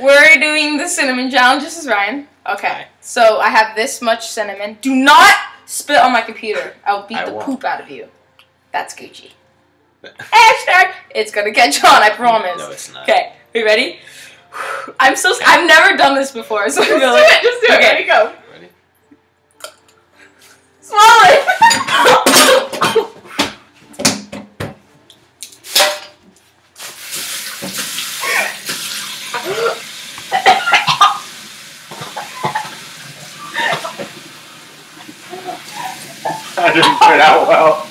We're doing the cinnamon challenge. This is Ryan. Okay. Hi. So I have this much cinnamon. Do not spit on my computer. I'll beat I the won't. poop out of you. That's Gucci. Hashtag. It's gonna catch on. I promise. No, it's not. Okay. Are you ready? I'm so. I've never done this before, so I feel like. Just do it. Okay. Ready, go. Ready? Swallow it. That didn't turn out well.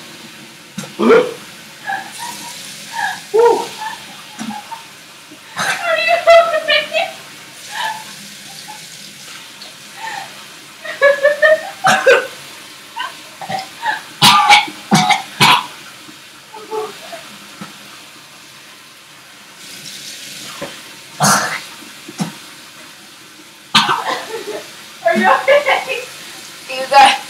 Are you okay? You got.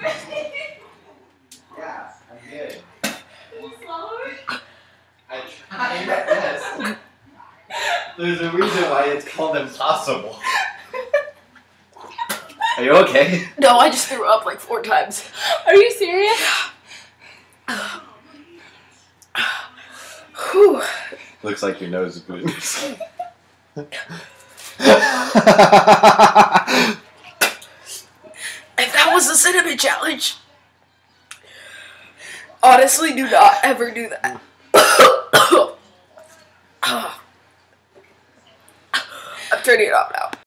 Yeah, I'm good. Slower? I tried. Yes. There's a reason why it's called impossible. Are you okay? No, I just threw up like four times. Are you serious? Whew. Looks like your nose is bleeding. If that was the cinnamon challenge, honestly, do not ever do that. I'm turning it off now.